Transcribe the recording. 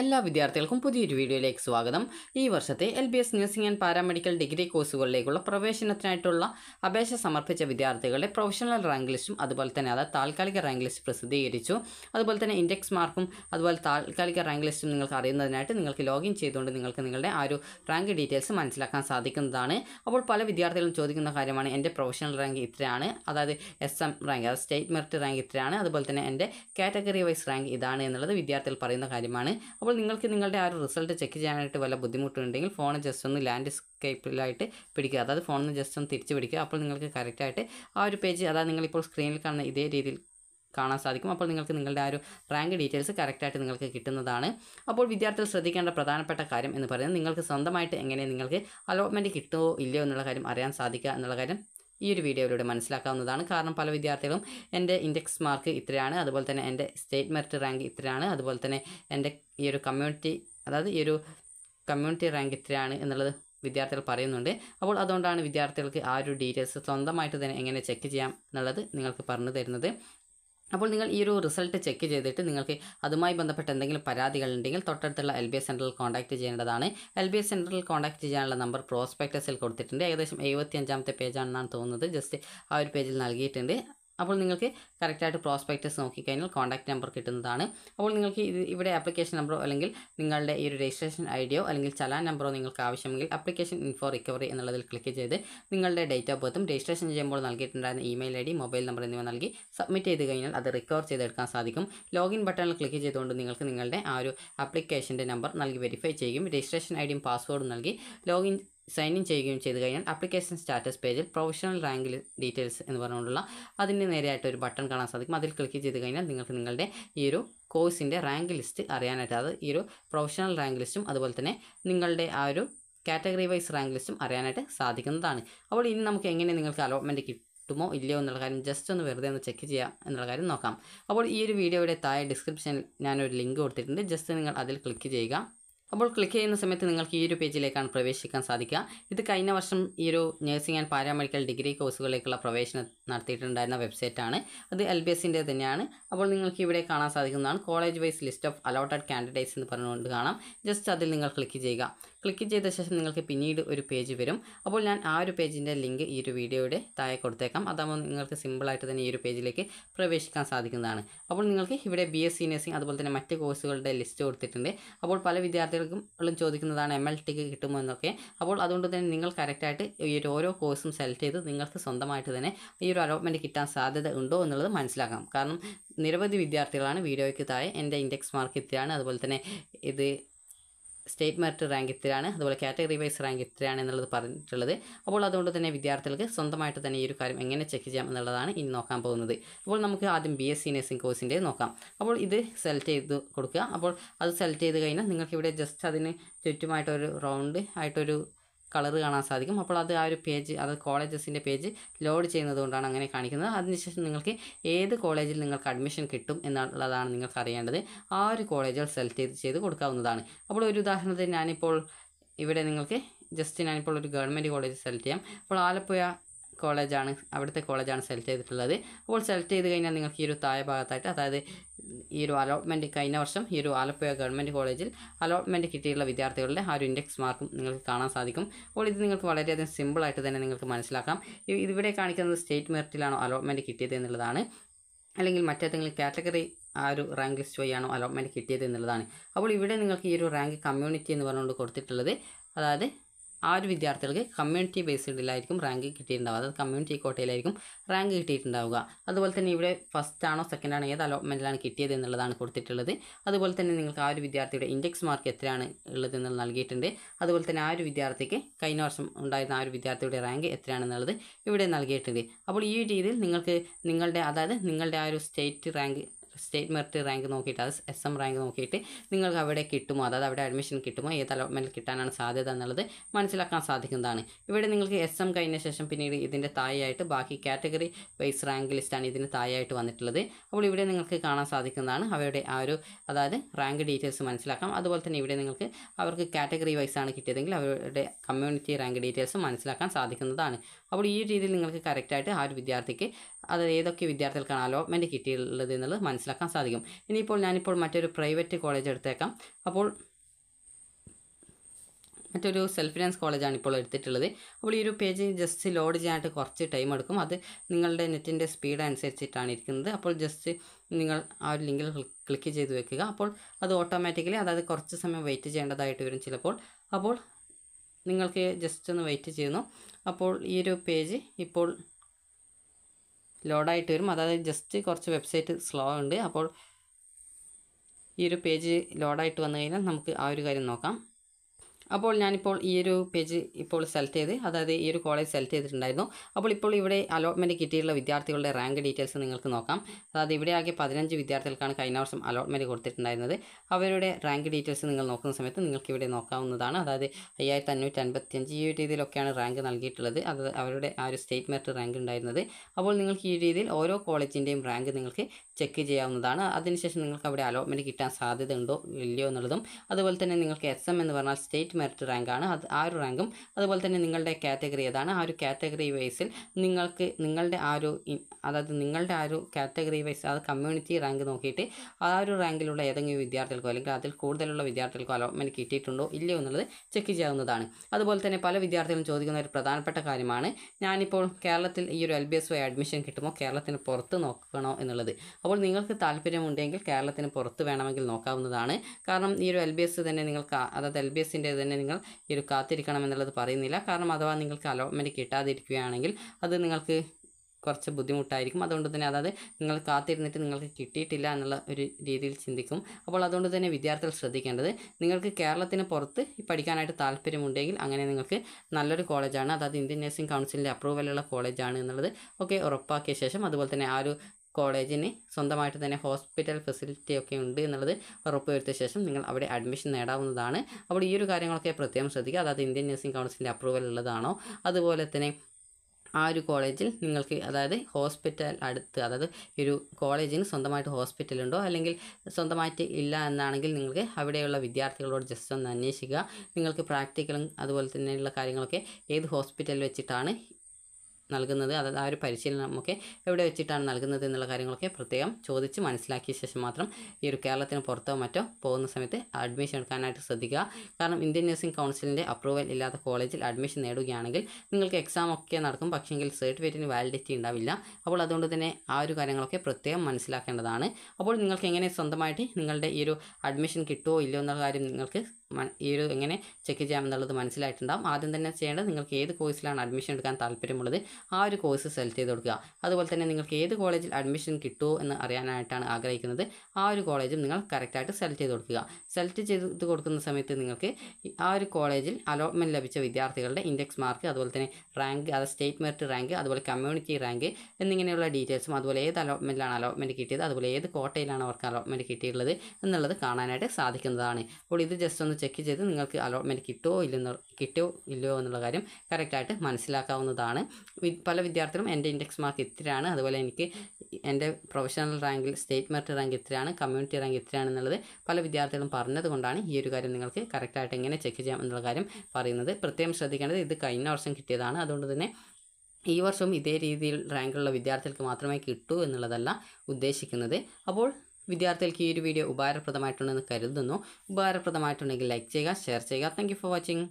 എല്ലാ വിദ്യാർത്ഥികൾക്കും പുതിയൊരു വീഡിയോയിലേക്ക് സ്വാഗതം. ഈ വർഷത്തെ L B S nursing and paramedical degree കോഴ്സുകളിലേക്കുള്ള പ്രവേശനത്തിനായിട്ടുള്ള അപേക്ഷ സമർപ്പിച്ച വിദ്യാർത്ഥികളുടെ പ്രൊഫഷണൽ റാങ്ക് ലിസ്റ്റും അതുപോലെ തന്നെ അത് താൽക്കാലിക റാങ്ക് ലിസ്റ്റ് പ്രസിദ്ധീകരിച്ചു. അതുപോലെ തന്നെ ഇൻഡെക്സ് മാർക്കും അതുപോലെ താൽക്കാലിക റാങ്ക് ലിസ്റ്റും നിങ്ങൾക്ക് അറിയുന്നതിനായിട്ട് നിങ്ങൾക്ക് ലോഗിൻ ചെയ്തുകൊണ്ട് നിങ്ങൾക്ക് നിങ്ങളുടെ ആ ഒരു റാങ്ക് ഡീറ്റെയിൽസ് മനസ്സിലാക്കാൻ സാധിക്കുന്നതാണ്. അപ്പോൾ പല വിദ്യാർത്ഥികളും ചോദിക്കുന്ന കാര്യമാണ് എന്റെ പ്രൊഫഷണൽ റാങ്ക് ഇത്രയാണ്? അതായത് എസ് എം റാങ്ക് അതായത് സ്റ്റേറ്റ് മെറിറ്റ് റാങ്ക് ഇത്രയാണ്. അതുപോലെ തന്നെ എന്റെ കാറ്റഗറി വൈസ് റാങ്ക് ഇതാണ് എന്നുള്ളത് വിദ്യാർത്ഥികൾ പറയുന്ന കാര്യമാണ്. അപ്പോൾ നിങ്ങൾക്ക് നിങ്ങളുടെ ആ ഒരു റിസൾട്ട് ചെക്ക് ചെയ്യാനായിട്ട് വല്ല ബുദ്ധിമുട്ടുണ്ടെങ്കിൽ ഫോൺ ജസ്റ്റ് ഒന്ന് ലാൻഡ്സ്കേപ്പിലായിട്ട് പിടിക്കുക. അതായത് ഫോണിൽ ജസ്റ്റ് ഒന്ന് തിരിച്ച് പിടിക്കുക. അപ്പോൾ നിങ്ങൾക്ക് കറക്റ്റായിട്ട് ആ ഒരു പേജ് അതായത് നിങ്ങളിപ്പോൾ സ്ക്രീനിൽ കാണുന്ന ഇതേ രീതിയിൽ കാണാൻ സാധിക്കും. അപ്പോൾ നിങ്ങൾക്ക് നിങ്ങളുടെ ആ ഒരു റാങ്ക് ഡീറ്റെയിൽസ് കറക്റ്റായിട്ട് നിങ്ങൾക്ക് കിട്ടുന്നതാണ്. അപ്പോൾ വിദ്യാർത്ഥികൾ ശ്രദ്ധിക്കേണ്ട പ്രധാനപ്പെട്ട കാര്യം എന്ന് പറയുന്നത് നിങ്ങൾക്ക് സ്വന്തമായിട്ട് എങ്ങനെ നിങ്ങൾക്ക് അലോട്ട്മെന്റ് കിട്ടുമോ ഇല്ലയോ എന്നുള്ള കാര്യം അറിയാൻ സാധിക്കുക എന്നുള്ള കാര്യം ഈ ഒരു വീഡിയോയിലൂടെ മനസ്സിലാക്കാവുന്നതാണ്. കാരണം പല വിദ്യാർത്ഥികളും എന്റെ ഇൻഡെക്സ് മാർക്ക് ഇത്രയാണ് അതുപോലെ തന്നെ എന്റെ സ്റ്റേറ്റ് മെറിറ്റ് റാങ്ക് ഇത്രയാണ് അതുപോലെ തന്നെ എന്റെ ഈ ഒരു കമ്മ്യൂണിറ്റി അതായത് ഈ ഒരു കമ്മ്യൂണിറ്റി റാങ്ക് ഇത്രയാണ് എന്നുള്ളത് വിദ്യാർത്ഥികൾ പറയുന്നുണ്ട്. അപ്പോൾ അതുകൊണ്ടാണ് വിദ്യാർത്ഥികൾക്ക് ആ ഒരു ഡീറ്റെയിൽസ് സ്വന്തമായിട്ട് തന്നെ എങ്ങനെ ചെക്ക് ചെയ്യാം എന്നുള്ളത് നിങ്ങൾക്ക് പറഞ്ഞു തരുന്നത്. അപ്പോൾ നിങ്ങൾ ഈ ഒരു റിസൾട്ട് ചെക്ക് ചെയ്തിട്ട് നിങ്ങൾക്ക് അതുമായി ബന്ധപ്പെട്ട എന്തെങ്കിലും പരാതികൾ ഉണ്ടെങ്കിൽ തൊട്ടടുത്തുള്ള എൽ ബി എസ് സെന്ററിൽ കോൺടാക്ട് ചെയ്യേണ്ടതാണ്. എൽ ബി എസ് സെന്ററിൽ കോൺടാക്ട് ചെയ്യാനുള്ള നമ്പർ പ്രോസ്പെക്ടസിൽ കൊടുത്തിട്ടുണ്ട്. ഏകദേശം എഴുപത്തി അഞ്ചാമത്തെ പേജാണെന്നാണ് തോന്നുന്നത്. ജസ്റ്റ് ആ ഒരു പേജിൽ നൽകിയിട്ടുണ്ട്. അപ്പോൾ നിങ്ങൾക്ക് കറക്റ്റായിട്ട് പ്രോസ്പെക്റ്റസ് നോക്കിക്കഴിഞ്ഞാൽ കോൺടാക്ട് നമ്പർ കിട്ടുന്നതാണ്. അപ്പോൾ നിങ്ങൾക്ക് ഇത് ഇവിടെ ആപ്ലിക്കേഷൻ നമ്പറോ അല്ലെങ്കിൽ നിങ്ങളുടെ ഈ ഒരു രജിസ്ട്രേഷൻ ഐ ഡിയോ അല്ലെങ്കിൽ ചലാൻ നമ്പറോ നിങ്ങൾക്ക് ആവശ്യമെങ്കിൽ ആപ്ലിക്കേഷൻ ഇൻഫോ റിക്കവറി എന്നുള്ളതിൽ ക്ലിക്ക് ചെയ്ത് നിങ്ങളുടെ ഡേറ്റ് ഓഫ് ബർത്തും രജിസ്ട്രേഷൻ ചെയ്യുമ്പോൾ നൽകിയിട്ടുണ്ടായിരുന്ന email I D mobile number എന്നിവ നൽകി സബ്മിറ്റ് ചെയ്ത് കഴിഞ്ഞാൽ അത് റിക്കവർ ചെയ്തെടുക്കാൻ സാധിക്കും. ലോഗിൻ ബട്ടണിൽ ക്ലിക്ക് ചെയ്തുകൊണ്ട് നിങ്ങൾക്ക് നിങ്ങളുടെ ആ ഒരു ആപ്ലിക്കേഷന്റെ നമ്പർ നൽകി വെരിഫൈ ചെയ്യും രജിസ്ട്രേഷൻ ഐ ഡിയും പാസ്വേഡും നൽകി ലോഗിൻ സൈൻ ഇൻ ചെയ്യുകയും ചെയ്ത് കഴിഞ്ഞാൽ ആപ്ലിക്കേഷൻ സ്റ്റാറ്റസ് പേജിൽ പ്രൊഫഷണൽ റാങ്ക് ഡീറ്റെയിൽസ് എന്ന് പറഞ്ഞുകൊണ്ടുള്ള അതിന് നേരെയായിട്ട് ഒരു ബട്ടൺ കാണാൻ സാധിക്കും. അതിൽ ക്ലിക്ക് ചെയ്ത് കഴിഞ്ഞാൽ നിങ്ങൾക്ക് നിങ്ങളുടെ ഈ ഒരു കോഴ്സിന്റെ റാങ്ക് ലിസ്റ്റ് അറിയാനായിട്ട് അത് ഈ ഒരു പ്രൊഫഷണൽ റാങ്ക് ലിസ്റ്റും അതുപോലെ തന്നെ നിങ്ങളുടെ ആ ഒരു കാറ്റഗറി വൈസ് റാങ്ക് ലിസ്റ്റും അറിയാനായിട്ട് സാധിക്കുന്നതാണ്. അപ്പോൾ ഇനി നമുക്ക് എങ്ങനെ നിങ്ങൾക്ക് അലോട്ട്മെന്റ് കിട്ടുമോ ഇല്ലയോ എന്നുള്ള കാര്യം ജസ്റ്റ് ഒന്ന് വെറുതെ ഒന്ന് ചെക്ക് ചെയ്യാം എന്നുള്ള കാര്യം നോക്കാം. അപ്പോൾ ഈ ഒരു വീഡിയോയുടെ താഴെ ഡിസ്ക്രിപ്ഷനിൽ ഞാനൊരു ലിങ്ക് കൊടുത്തിട്ടുണ്ട്. ജസ്റ്റ് നിങ്ങൾ അതിൽ ക്ലിക്ക് ചെയ്യുക. അപ്പോൾ ക്ലിക്ക് ചെയ്യുന്ന സമയത്ത് നിങ്ങൾക്ക് ഈ ഒരു പേജിലേക്കാണ് പ്രവേശിക്കാൻ സാധിക്കുക. ഇത് കഴിഞ്ഞ വർഷം ഈ ഒരു നഴ്സിംഗ് ആൻഡ് പാരാമെഡിക്കൽ ഡിഗ്രി കോഴ്സുകളിലേക്കുള്ള പ്രവേശനം നടത്തിയിട്ടുണ്ടായിരുന്ന വെബ്സൈറ്റാണ് അത് എൽ ബി എസിന്റെ തന്നെയാണ്. അപ്പോൾ നിങ്ങൾക്ക് ഇവിടെ കാണാൻ സാധിക്കുന്നതാണ്. College wise list of allotted candidates എന്ന് പറഞ്ഞുകൊണ്ട് കാണാം. ജസ്റ്റ് അതിൽ നിങ്ങൾ ക്ലിക്ക് ചെയ്യുക. ക്ലിക്ക് ചെയ്ത ശേഷം നിങ്ങൾക്ക് പിന്നീട് ഒരു പേജ് വരും. അപ്പോൾ ഞാൻ ആ ഒരു പേജിന്റെ ലിങ്ക് ഈ ഒരു വീഡിയോയുടെ താഴെ കൊടുത്തേക്കാം. അതാകുമ്പോൾ നിങ്ങൾക്ക് സിമ്പിളായിട്ട് തന്നെ ഈ ഒരു പേജിലേക്ക് പ്രവേശിക്കാൻ സാധിക്കുന്നതാണ്. അപ്പോൾ നിങ്ങൾക്ക് ഇവിടെ ബി എസ് സി നഴ്സിംഗ് അതുപോലെ തന്നെ മറ്റ് കോഴ്സുകളുടെ ലിസ്റ്റ് കൊടുത്തിട്ടുണ്ട്. അപ്പോൾ പല വിദ്യാർത്ഥികൾക്കും ഉള്ളും ചോദിക്കുന്നതാണ് എം എൽ ടിക്ക് കിട്ടുമോ എന്നൊക്കെ. അപ്പോൾ അതുകൊണ്ട് തന്നെ നിങ്ങൾ കറക്റ്റായിട്ട് ഈ ഒരു ഓരോ കോഴ്സും സെലക്ട് ചെയ്ത് നിങ്ങൾക്ക് സ്വന്തമായിട്ട് തന്നെ ഈ ഒരു അലോട്ട്മെന്റ് കിട്ടാൻ സാധ്യത ഉണ്ടോ എന്നുള്ളത് മനസ്സിലാക്കാം. കാരണം നിരവധി വിദ്യാർത്ഥികളാണ് വീഡിയോയ്ക്ക് താഴെ എന്റെ ഇൻഡെക്സ് മാർക്ക് എത്തിയാണ് അതുപോലെ തന്നെ ഇത് സ്റ്റേറ്റ് മെറിറ്റ് റാങ്ക് ഇത്രയാണ് അതുപോലെ കാറ്റഗറി വൈസ് റാങ്ക് ഇത്രയാണ് എന്നുള്ളത് പറഞ്ഞിട്ടുള്ളത്. അപ്പോൾ അതുകൊണ്ട് തന്നെ വിദ്യാർത്ഥികൾക്ക് സ്വന്തമായിട്ട് തന്നെ ഈ ഒരു കാര്യം എങ്ങനെ ചെക്ക് ചെയ്യാം എന്നുള്ളതാണ് ഇനി നോക്കാൻ പോകുന്നത്. അപ്പോൾ നമുക്ക് ആദ്യം ബി എസ് സി നഴ്സിംഗ് കോഴ്സിന്റെ നോക്കാം. അപ്പോൾ ഇത് സെലക്ട് ചെയ്ത് കൊടുക്കുക. അപ്പോൾ അത് സെലക്ട് ചെയ്ത് കഴിഞ്ഞാൽ നിങ്ങൾക്ക് ഇവിടെ ജസ്റ്റ് അതിന് ചുറ്റുമായിട്ടൊരു റൗണ്ട് ആയിട്ടൊരു കളർ കാണാൻ സാധിക്കും. അപ്പോൾ അത് ആ ഒരു പേജ് അത് കോളേജസിന്റെ പേജ് ലോഡ് ചെയ്യുന്നത് കൊണ്ടാണ് അങ്ങനെ കാണിക്കുന്നത്. അതിനുശേഷം നിങ്ങൾക്ക് ഏത് കോളേജിൽ നിങ്ങൾക്ക് അഡ്മിഷൻ കിട്ടും എന്നുള്ളതാണ് നിങ്ങൾക്ക് അറിയേണ്ടത്. ആ ഒരു കോളേജുകൾ സെലക്ട് ചെയ്ത് ചെയ്ത് കൊടുക്കാവുന്നതാണ്. അപ്പോൾ ഒരു ഉദാഹരണത്തിന് ഞാനിപ്പോൾ ഇവിടെ നിങ്ങൾക്ക് ജസ്റ്റ് ഞാനിപ്പോൾ ഒരു ഗവൺമെന്റ് കോളേജ് സെലക്ട് ചെയ്യാം. അപ്പോൾ ആലപ്പുഴ കോളേജാണ് അവിടുത്തെ കോളേജാണ് സെലക്ട് ചെയ്തിട്ടുള്ളത്. അപ്പോൾ സെലക്ട് ചെയ്ത് കഴിഞ്ഞാൽ നിങ്ങൾക്ക് ഈ ഒരു താഴെ ഭാഗത്തായിട്ട് അതായത് ഈ ഒരു അലോട്ട്മെന്റ് കഴിഞ്ഞ വർഷം ഈ ഒരു ആലപ്പുഴ ഗവൺമെന്റ് കോളേജിൽ അലോട്ട്മെന്റ് കിട്ടിയിട്ടുള്ള വിദ്യാർത്ഥികളുടെ ആ ഒരു ഇൻഡെക്സ് മാർക്കും നിങ്ങൾക്ക് കാണാൻ സാധിക്കും. അപ്പോൾ ഇത് നിങ്ങൾക്ക് വളരെയധികം സിമ്പിളായിട്ട് തന്നെ നിങ്ങൾക്ക് മനസ്സിലാക്കാം. ഇവിടെ കാണിക്കുന്നത് സ്റ്റേറ്റ് മെറിറ്റിലാണോ അലോട്ട്മെന്റ് കിട്ടിയത് എന്നുള്ളതാണ്. അല്ലെങ്കിൽ മറ്റേതെങ്കിലും കാറ്റഗറി ആ ഒരു റാങ്ക് ലിസ്റ്റ് വഴിയാണോ അലോട്ട്മെന്റ് കിട്ടിയത് എന്നുള്ളതാണ്. അപ്പോൾ ഇവിടെ നിങ്ങൾക്ക് ഈ ഒരു റാങ്ക് കമ്മ്യൂണിറ്റി എന്ന് പറഞ്ഞുകൊണ്ട് കൊടുത്തിട്ടുള്ളത്. അതായത് ആ ഒരു വിദ്യാർത്ഥികൾക്ക് കമ്മ്യൂണിറ്റി ബേസ്ഡിലായിരിക്കും റാങ്ക് കിട്ടിയിട്ടുണ്ടാവുക. അതായത് കമ്മ്യൂണിറ്റി കോട്ടയിലായിരിക്കും റാങ്ക് കിട്ടിയിട്ടുണ്ടാവുക. അതുപോലെ തന്നെ ഇവിടെ ഫസ്റ്റ് ആണോ സെക്കൻഡ് ആണോ ഏത് അലോട്ട്മെന്റിലാണ് കിട്ടിയത് എന്നുള്ളതാണ് കൊടുത്തിട്ടുള്ളത്. അതുപോലെ തന്നെ നിങ്ങൾക്ക് ആ ഒരു വിദ്യാർത്ഥിയുടെ ഇൻഡെക്സ് മാർക്ക് എത്രയാണ് ഉള്ളത് എന്നുള്ളത് നൽകിയിട്ടുണ്ട്. അതുപോലെ തന്നെ ആ ഒരു വിദ്യാർത്ഥിക്ക് കഴിഞ്ഞ വർഷം ഉണ്ടായിരുന്ന ആ ഒരു വിദ്യാർത്ഥിയുടെ റാങ്ക് എത്രയാണെന്നുള്ളത് ഇവിടെ നൽകിയിട്ടുണ്ട്. അപ്പോൾ ഈ രീതിയിൽ നിങ്ങൾക്ക് നിങ്ങളുടെ അതായത് നിങ്ങളുടെ ആ ഒരു state rank state merit rank നോക്കിയിട്ട് അത് എസ് എം റാങ്ക് നോക്കിയിട്ട് നിങ്ങൾക്ക് അവിടെ കിട്ടുമോ? അതായത് അവിടെ അഡ്മിഷൻ കിട്ടുമോ? ഏത് അലോട്ട്മെന്റിൽ കിട്ടാനാണ് സാധ്യത എന്നുള്ളത് മനസ്സിലാക്കാൻ സാധിക്കുന്നതാണ്. ഇവിടെ നിങ്ങൾക്ക് എസ് എം കഴിഞ്ഞ ശേഷം പിന്നീട് ഇതിന്റെ താഴെയായിട്ട് ബാക്കി കാറ്റഗറി വൈസ് റാങ്ക് ലിസ്റ്റാണ് ഇതിന് താഴെയായിട്ട് വന്നിട്ടുള്ളത്. അപ്പോൾ ഇവിടെ നിങ്ങൾക്ക് കാണാൻ സാധിക്കുന്നതാണ് അവരുടെ ആ ഒരു അതായത് റാങ്ക് ഡീറ്റെയിൽസ് മനസ്സിലാക്കാം. അതുപോലെ തന്നെ ഇവിടെ നിങ്ങൾക്ക് അവർക്ക് കാറ്റഗറി വൈസ് ആണ് കിട്ടിയതെങ്കിൽ അവരുടെ കമ്മ്യൂണിറ്റി റാങ്ക് ഡീറ്റെയിൽസ് മനസ്സിലാക്കാൻ സാധിക്കുന്നതാണ്. അപ്പോൾ ഈ രീതിയിൽ നിങ്ങൾക്ക് കറക്റ്റായിട്ട് ആ ഒരു വിദ്യാർത്ഥിക്ക് അത് ഏതൊക്കെ വിദ്യാർത്ഥികൾക്കാണ് അലോട്ട്മെന്റ് കിട്ടിയിട്ടുള്ളത് എന്നുള്ളത് മനസ്സിലാക്കാൻ സാധിക്കും. ഇനിയിപ്പോൾ ഞാനിപ്പോൾ മറ്റൊരു പ്രൈവറ്റ് കോളേജ് എടുത്തേക്കാം. അപ്പോൾ മറ്റൊരു സെൽഫ് ഫിനാൻസ് കോളേജാണ് ഇപ്പോൾ എടുത്തിട്ടുള്ളത്. അപ്പോൾ ഈ ഒരു പേജ് ജസ്റ്റ് ലോഡ് ചെയ്യാനായിട്ട് കുറച്ച് ടൈം എടുക്കും. അത് നിങ്ങളുടെ നെറ്റിന്റെ സ്പീഡ് അനുസരിച്ചിട്ടാണ് ഇരിക്കുന്നത്. അപ്പോൾ ജസ്റ്റ് നിങ്ങൾ ആ ഒരു ലിങ്കിൽ ക്ലിക്ക് ചെയ്ത് വെക്കുക. അപ്പോൾ അത് ഓട്ടോമാറ്റിക്കലി അതായത് കുറച്ച് സമയം വെയിറ്റ് ചെയ്യേണ്ടതായിട്ട് വരും ചിലപ്പോൾ. അപ്പോൾ നിങ്ങൾക്ക് ജസ്റ്റ് ഒന്ന് വെയിറ്റ് ചെയ്യുന്നു. അപ്പോൾ ഈ ഒരു പേജ് ഇപ്പോൾ ലോഡായിട്ട് വരും. അതായത് ജസ്റ്റ് കുറച്ച് വെബ്സൈറ്റ് സ്ലോ ഉണ്ട്. അപ്പോൾ ഈ ഒരു പേജ് ലോഡായിട്ട് വന്നു കഴിഞ്ഞാൽ നമുക്ക് ആ ഒരു കാര്യം നോക്കാം. അപ്പോൾ ഞാനിപ്പോൾ ഈ ഒരു പേജ് ഇപ്പോൾ സെലക്ട് ചെയ്ത് അതായത് ഈ ഒരു കോളേജ് സെലക്ട് ചെയ്തിട്ടുണ്ടായിരുന്നു. അപ്പോൾ ഇപ്പോൾ ഇവിടെ അലോട്ട്മെന്റ് കിട്ടിയിട്ടുള്ള വിദ്യാർത്ഥികളുടെ റാങ്ക് ഡീറ്റെയിൽസ് നിങ്ങൾക്ക് നോക്കാം. അതായത് ഇവിടെ ആകെ പതിനഞ്ച് വിദ്യാർത്ഥികൾക്കാണ് കഴിഞ്ഞ വർഷം അലോട്ട്മെന്റ് കൊടുത്തിട്ടുണ്ടായിരുന്നത്. അവരുടെ റാങ്ക് ഡീറ്റെയിൽസ് നിങ്ങൾ നോക്കുന്ന സമയത്ത് നിങ്ങൾക്ക് ഇവിടെ നോക്കാവുന്നതാണ്. അതായത് അയ്യായിരത്തി അഞ്ഞൂറ്റി അൻപത്തിയഞ്ച് ഈ ഒരു രീതിയിലൊക്കെയാണ് റാങ്ക് നൽകിയിട്ടുള്ളത്. അത് അവരുടെ ആ ഒരു സ്റ്റേറ്റ് മെറിറ്റ് റാങ്ക് ഉണ്ടായിരുന്നത്. അപ്പോൾ നിങ്ങൾക്ക് ഈ രീതിയിൽ ഓരോ കോളേജിന്റെയും റാങ്ക് നിങ്ങൾക്ക് ചെക്ക് ചെയ്യാവുന്നതാണ്. അതിനുശേഷം നിങ്ങൾക്ക് അവിടെ അലോട്ട്മെന്റ് കിട്ടാൻ സാധ്യത ഉണ്ടോ ഇല്ലയോ എന്നുള്ളതും അതുപോലെ തന്നെ നിങ്ങൾക്ക് എസ് എം എന്ന് പറഞ്ഞാൽ സ്റ്റേറ്റ് മെറിറ്റ് റാങ്കാണ് അത് ആ ഒരു റാങ്കും അതുപോലെ തന്നെ നിങ്ങളുടെ കാറ്റഗറി ഏതാണ്? ആ ഒരു കാറ്റഗറി വൈസിൽ നിങ്ങൾക്ക് നിങ്ങളുടെ ആ ഒരു അതായത് നിങ്ങളുടെ ആ ഒരു കാറ്റഗറി വൈസ് അത് കമ്മ്യൂണിറ്റി റാങ്ക് നോക്കിയിട്ട് ആ ഒരു റാങ്കിലുള്ള ഏതെങ്കിലും വിദ്യാർത്ഥികൾക്കോ അല്ലെങ്കിൽ അതിൽ കൂടുതലുള്ള വിദ്യാർത്ഥികൾക്കോ അലോട്ട്മെന്റ് കിട്ടിയിട്ടുണ്ടോ ഇല്ലയോ എന്നുള്ളത് ചെക്ക് ചെയ്യാവുന്നതാണ്. അതുപോലെ തന്നെ പല വിദ്യാർത്ഥികളും ചോദിക്കുന്ന ഒരു പ്രധാനപ്പെട്ട കാര്യമാണ്. ഞാനിപ്പോൾ കേരളത്തിൽ ഈ ഒരു എൽ ബി എസ് വൈ അഡ്മിഷൻ കിട്ടുമോ കേരളത്തിന് പുറത്ത് നോക്കണോ എന്നുള്ളത്. അപ്പോൾ നിങ്ങൾക്ക് താല്പര്യമുണ്ടെങ്കിൽ കേരളത്തിന് പുറത്ത് വേണമെങ്കിൽ നോക്കാവുന്നതാണ്. കാരണം ഈ ഒരു എൽ ബി എസ് തന്നെ നിങ്ങൾക്ക് അതായത് എൽ ബി എസിന്റെ തന്നെ നിങ്ങൾ ഈ ഒരു കാത്തിരിക്കണം എന്നുള്ളത് പറയുന്നില്ല. കാരണം അഥവാ നിങ്ങൾക്ക് അലോട്ട്മെന്റ് കിട്ടാതിരിക്കുകയാണെങ്കിൽ അത് നിങ്ങൾക്ക് കുറച്ച് ബുദ്ധിമുട്ടായിരിക്കും. അതുകൊണ്ട് തന്നെ അതായത് നിങ്ങൾ കാത്തിരുന്നിട്ട് നിങ്ങൾക്ക് കിട്ടിയിട്ടില്ല എന്നുള്ള ഒരു രീതിയിൽ ചിന്തിക്കും. അപ്പോൾ അതുകൊണ്ട് തന്നെ വിദ്യാർത്ഥികൾ ശ്രദ്ധിക്കേണ്ടത് നിങ്ങൾക്ക് കേരളത്തിന് പുറത്ത് പഠിക്കാനായിട്ട് താല്പര്യമുണ്ടെങ്കിൽ അങ്ങനെ നിങ്ങൾക്ക് നല്ലൊരു കോളേജാണ്. അതായത് ഇന്ത്യൻ നഴ്സിംഗ് കൗൺസിലിന്റെ അപ്രൂവലുള്ള കോളേജാണ് എന്നുള്ളത് ഒക്കെ ഉറപ്പാക്കിയ ശേഷം അതുപോലെ തന്നെ ആ ഒരു കോളേജിന് സ്വന്തമായിട്ട് തന്നെ ഹോസ്പിറ്റൽ ഫെസിലിറ്റി ഒക്കെ ഉണ്ട് എന്നുള്ളത് ഉറപ്പുവരുത്തിയ ശേഷം നിങ്ങൾ അവിടെ അഡ്മിഷൻ നേടാവുന്നതാണ്. അപ്പോൾ ഈ ഒരു കാര്യങ്ങളൊക്കെ പ്രത്യേകം ശ്രദ്ധിക്കുക. അതായത് ഇന്ത്യൻ നഴ്സിംഗ് കൗൺസിലിന്റെ അപ്രൂവൽ ഉള്ളതാണോ? അതുപോലെ തന്നെ ആ ഒരു കോളേജിൽ നിങ്ങൾക്ക് അതായത് ഹോസ്പിറ്റൽ അടുത്ത് അതായത് ഒരു കോളേജിന് സ്വന്തമായിട്ട് ഹോസ്പിറ്റൽ ഉണ്ടോ? അല്ലെങ്കിൽ സ്വന്തമായിട്ട് ഇല്ല എന്നാണെങ്കിൽ നിങ്ങൾക്ക് അവിടെയുള്ള വിദ്യാർത്ഥികളോട് ജസ്റ്റ് ഒന്ന് അന്വേഷിക്കുക. നിങ്ങൾക്ക് പ്രാക്ടിക്കലും അതുപോലെ തന്നെയുള്ള കാര്യങ്ങളൊക്കെ ഏത് ഹോസ്പിറ്റലിൽ വെച്ചിട്ടാണ് നൽകുന്നത് അതായത് ആ ഒരു പരിശീലനം നമുക്ക് എവിടെ വെച്ചിട്ടാണ് നൽകുന്നത് എന്നുള്ള കാര്യങ്ങളൊക്കെ പ്രത്യേകം ചോദിച്ച് മനസ്സിലാക്കിയ ശേഷം മാത്രം ഈ ഒരു കേരളത്തിന് പുറത്തോ മറ്റോ പോകുന്ന സമയത്ത് അഡ്മിഷൻ എടുക്കാനായിട്ട് ശ്രദ്ധിക്കുക. കാരണം ഇന്ത്യൻ നഴ്സിംഗ് കൗൺസിലിന്റെ അപ്രൂവൽ ഇല്ലാത്ത കോളേജിൽ അഡ്മിഷൻ നേടുകയാണെങ്കിൽ നിങ്ങൾക്ക് എക്സാം ഒക്കെ നടക്കും പക്ഷേങ്കിൽ സർട്ടിഫിക്കറ്റിന് വാലിഡിറ്റി ഉണ്ടാവില്ല. അപ്പോൾ അതുകൊണ്ട് തന്നെ ആ ഒരു കാര്യങ്ങളൊക്കെ പ്രത്യേകം മനസ്സിലാക്കേണ്ടതാണ്. അപ്പോൾ നിങ്ങൾക്ക് എങ്ങനെ സ്വന്തമായിട്ട് നിങ്ങളുടെ ഈ ഒരു അഡ്മിഷൻ കിട്ടുമോ ഇല്ലയോ എന്നുള്ള കാര്യം നിങ്ങൾക്ക് ഈ ഒരു എങ്ങനെ ചെക്ക് ചെയ്യാമെന്നുള്ളത് മനസ്സിലായിട്ടുണ്ടാകും ആദ്യം തന്നെ ചെയ്യേണ്ടത് നിങ്ങൾക്ക് ഏത് കോഴ്സിലാണ് അഡ്മിഷൻ എടുക്കാൻ താല്പര്യമുള്ളത് ആ ഒരു കോഴ്സ് സെലക്ട് ചെയ്ത് കൊടുക്കുക. അതുപോലെ തന്നെ നിങ്ങൾക്ക് ഏത് കോളേജിൽ അഡ്മിഷൻ കിട്ടുമോ എന്ന് അറിയാനായിട്ടാണ് ആഗ്രഹിക്കുന്നത്. ആ ഒരു കോളേജും നിങ്ങൾ കറക്റ്റായിട്ട് സെലക്ട് ചെയ്ത് കൊടുക്കുക. സെലക്ട് ചെയ്ത് കൊടുക്കുന്ന സമയത്ത് നിങ്ങൾക്ക് ആ ഒരു കോളേജിൽ അലോട്ട്മെന്റ് ലഭിച്ച വിദ്യാർത്ഥികളുടെ ഇൻഡെക്സ് മാർക്ക് അതുപോലെ തന്നെ റാങ്ക് അത് സ്റ്റേറ്റ് മെറിറ്റ് റാങ്ക് അതുപോലെ കമ്മ്യൂണിറ്റി റാങ്ക് എന്നിങ്ങനെയുള്ള ഡീറ്റെയിൽസും അതുപോലെ ഏത് അലോട്ട്മെന്റിലാണ് അലോട്ട്മെന്റ് കിട്ടിയത് അതുപോലെ ഏത് കോട്ടയിലാണ് അവർക്ക് അലോട്ട്മെന്റ് കിട്ടിയിട്ടുള്ളത് എന്നുള്ളത് കാണാനായിട്ട് സാധിക്കുന്നതാണ്. അപ്പോൾ ഇത് ജസ്റ്റ് ഒന്ന് ചെക്ക് ചെയ്ത് നിങ്ങൾക്ക് അലോട്ട്മെന്റ് കിട്ടുമോ ഇല്ലെന്ന് കിട്ടുമോ ഇല്ലയോ എന്നുള്ള കാര്യം കറക്റ്റായിട്ട് മനസ്സിലാക്കാവുന്നതാണ്. പല വിദ്യാർത്ഥികളും എന്റെ ഇൻഡെക്സ് മാർക്ക് ഇത്രയാണ്. അതുപോലെ എനിക്ക് എന്റെ പ്രൊഫഷണൽ റാങ്കിൽ സ്റ്റേറ്റ് മെറിറ്റ് റാങ്ക് ഇത്രയാണ് കമ്മ്യൂണിറ്റി റാങ്ക് ഇത്രയാണ് എന്നുള്ളത് പല വിദ്യാർത്ഥികളും പറഞ്ഞത് കൊണ്ടാണ് ഈ ഒരു കാര്യം നിങ്ങൾക്ക് കറക്റ്റായിട്ട് എങ്ങനെ ചെക്ക് ചെയ്യാം എന്നുള്ള കാര്യം പറയുന്നത്. പ്രത്യേകം ശ്രദ്ധിക്കേണ്ടത് ഇത് കഴിഞ്ഞ വർഷം കിട്ടിയതാണ്. അതുകൊണ്ട് തന്നെ ഈ വർഷവും ഇതേ രീതിയിൽ റാങ്കുള്ള വിദ്യാർത്ഥികൾക്ക് മാത്രമേ കിട്ടൂ എന്നുള്ളതല്ല ഉദ്ദേശിക്കുന്നത്. അപ്പോൾ വിദ്യാർത്ഥികൾക്ക് ഈ ഒരു വീഡിയോ ഉപകാരപ്രദമായിട്ടുണ്ടെന്ന് കരുതുന്നു. ഉപകാരപ്രദമായിട്ടുണ്ടെങ്കിൽ ലൈക്ക് ചെയ്യുക ഷെയർ ചെയ്യുക. Thank for watching